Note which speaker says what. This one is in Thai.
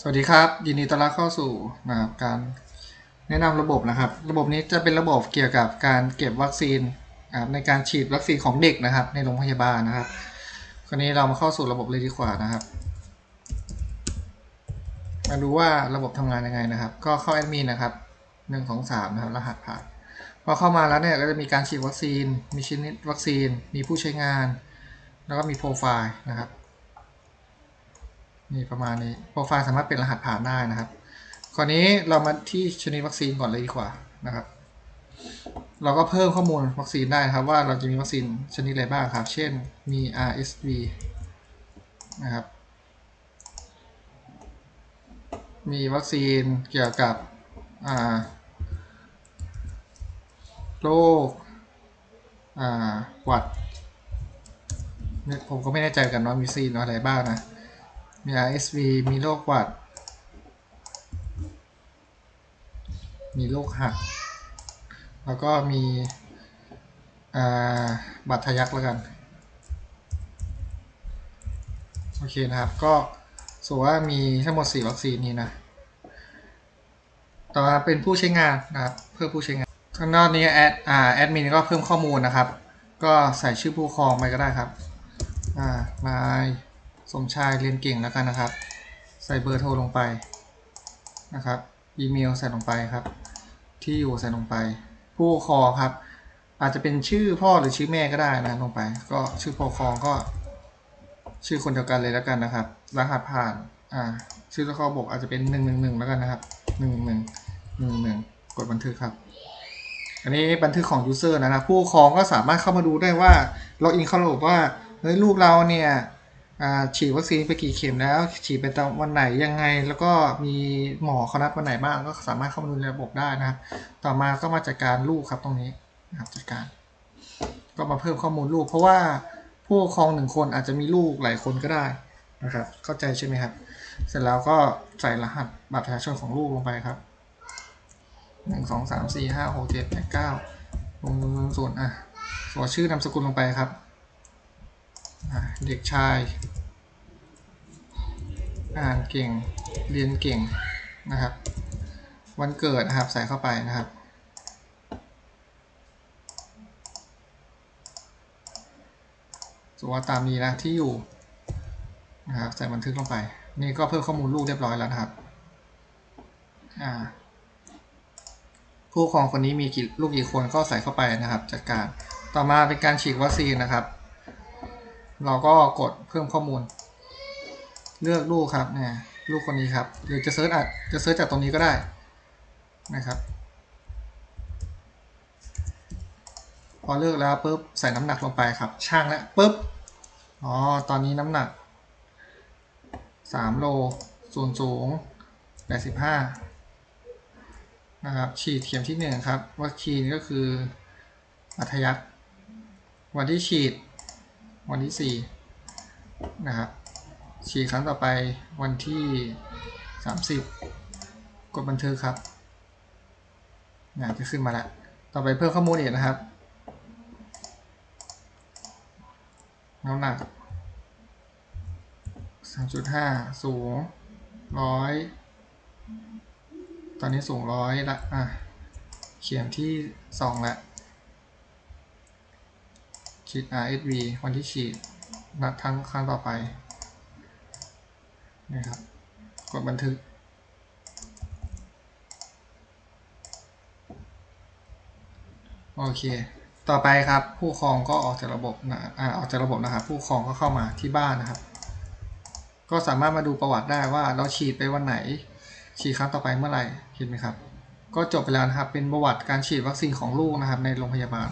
Speaker 1: สวัสดีครับ ยินดีต้อนรับเข้าสู่นะครับการแนะนำระบบนะครับ ระบบนี้จะเป็นระบบเกี่ยวกับการเก็บวัคซีนในการฉีดวัคซีนของเด็กนะครับ ในโรงพยาบาลนะครับคราวนี้เรามาเข้าสู่ระบบเลยดีกว่านะครับมาดูว่าระบบทำงานยังไงนะครับ ก็เข้าแอดมินนะครับหนึ่งของสามนะครับรหัสผ่านพอเข้ามาแล้วเนี่ยก็จะมีการฉีดวัคซีน มีชนิดวัคซีน มีผู้ใช้งาน แล้วก็มีโปรไฟล์นะครับ นี่ประมาณนี้โปรไฟล์สามารถเป็นรหัสผ่านได้นะครับคราวนี้เรามาที่ชนิดวัคซีนก่อนเลยดีกว่านะครับ เราก็เพิ่มข้อมูลวัคซีนได้ครับว่าเราจะมีวัคซีนชนิดอะไรบ้างครับ เช่นมี RSV นะครับ มีวัคซีนเกี่ยวกับโรคหวัด ผมก็ไม่แน่ใจกันว่ามีวัคซีนอะไรบ้างนะ มี RSV มีโรคหวัด มีโรคหัด แล้วก็มีอ่าบัตรทะยักแล้วกัน โอเคนะครับ ก็สมมติว่ามีทั้งหมด 4 วัคซีนนี้นะ ต่อมาเป็นผู้ใช้งานนะครับ เพื่อผู้ใช้งานข้างนอกนี้แอดอ่าแอดมินก็เพิ่มข้อมูลนะครับ ก็ใส่ชื่อผู้ครองไปก็ได้ครับ อ่านาย สมชายเรียนเก่งแล้วกันนะครับ ใส่เบอร์โทรลงไปนะครับอีเมลใส่ลงไปครับ ที่อยู่ใส่ลงไป ผู้ปกครองครับ อาจจะเป็นชื่อพ่อหรือชื่อแม่ก็ได้นะลงไป ก็ชื่อผู้ปกครองก็ ชื่อคนเดียวกันเลยแล้วกันนะครับ รหัสผ่านอ่าชื่อแล้วก็บอกอาจจะเป็นหนึ่งหนึ่งหนึ่งแล้วกันนะครับหนึ่งหนึ่งหนึ่งหนึ่งกดบันทึกครับ อันนี้บันทึกของ user นะครับผู้ปกครองก็สามารถเข้ามาดูได้ว่าล็อกอินเข้าระบบว่าเฮ้ยลูกเราเนี่ย ฉีดวัคซีนไปกี่เข็มแล้ว ฉีดไปตอนวันไหนยังไง แล้วก็มีหมอเขานัดวันไหนบ้างก็สามารถเข้ามาดูในระบบได้นะครับต่อมาก็มาจัดการลูกครับตรงนี้นะครับจัดการ ก็มาเพิ่มข้อมูลลูก เพราะว่าผู้ปกครองหนึ่งคนอาจจะมีลูกหลายคนก็ได้นะครับ เข้าใจใช่ไหมครับ เสร็จแล้วก็ใส่รหัสบัตรประชาชนของลูกลงไปครับหนึ่งสองสามสี่ห้าหกเจ็ดแปดเก้าลงส่วนอะส่วนชื่อนามสกุลลงไปครับ เด็กชาย อ่านเก่ง เรียนเก่งนะครับ วันเกิดนะครับ ใส่เข้าไปนะครับสมมติว่าตามนี้นะที่อยู่นะครับใส่บันทึกลงไป นี่ก็เพิ่มข้อมูลลูกเรียบร้อยแล้วนะครับอ่าผู้ปกครองคนนี้มีกี่ลูกกี่คนก็ใส่เข้าไปนะครับ จัดการต่อมาเป็นการฉีดวัคซีนนะครับ เราก็กดเพิ่มข้อมูล เลือกลูกครับเนี่ยลูกคนนี้ครับหรือจะ search อาจจะเซิร์ชจากตรงนี้ก็ได้นะครับพอเลือกแล้วปุ๊บใส่น้ำหนักลงไปครับ ช่างแล้วปุ๊บอ๋อตอนนี้น้ำหนักสามโลส่วนสูงแปดสิบห้านะครับ ฉีดเข็มที่หนึ่งครับ วัคซีนก็คืออัธยักวันที่ฉีด วันที่สี่นะครับฉีดครั้งต่อไปวันที่สามสิบกดบันทึกครับนี่ยจะขึ้นมาแล้ว ต่อไปเพิ่มข้อมูลอีกนะครับน้ำหนัก 3.5 สูงร้อยตอนนี้สูงร้อยละ อะ เขียนที่สองละ ฉีด RSV วันที่ฉีดนัดทั้งครั้งต่อไปนะครับ กดบันทึก โอเค ต่อไปครับผู้ครองก็ออกจากระบบนะอ่าออกจากระบบนะครับ ผู้ครองก็เข้ามาที่บ้านนะครับ ก็สามารถมาดูประวัติได้ว่าเราฉีดไปวันไหน ฉีดครั้งต่อไปเมื่อไหร่เห็นไหมครับ ก็จบไปแล้วนะครับ เป็นประวัติการฉีดวัคซีนของลูกนะครับในโรงพยาบาล